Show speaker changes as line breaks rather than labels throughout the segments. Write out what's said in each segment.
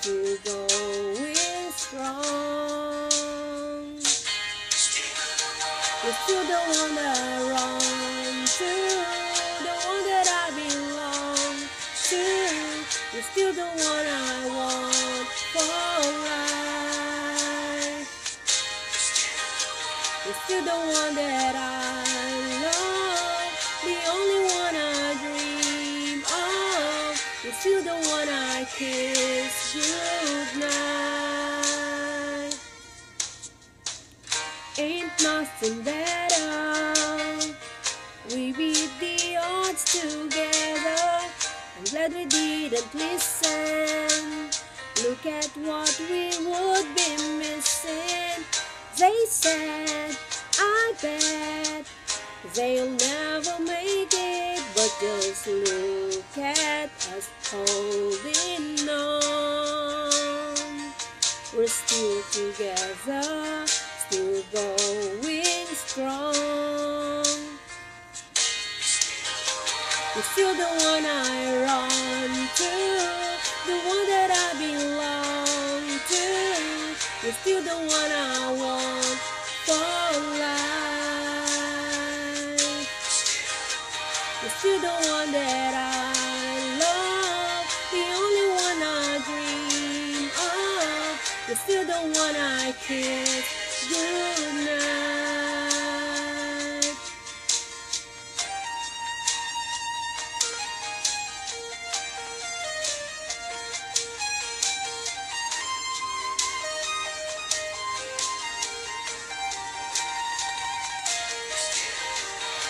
still going strong. You're still the one that I run to, the one that I belong to. You're still the one I want for life. You're still the one that You're the one I kiss goodnight. Ain't nothing better. We beat the odds together. I'm glad we didn't listen. Look at what we would be missing. They said, I bet they'll never make it. Just look at us holding on. We're still together, still going strong. You're still the one I run to, the one that I belong to. You're still the one I want You're still the one that I love, the only one I dream of. You're still the one I kiss goodnight.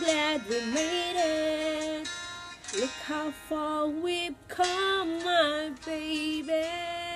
glad we made it. Look how far we've come, my baby.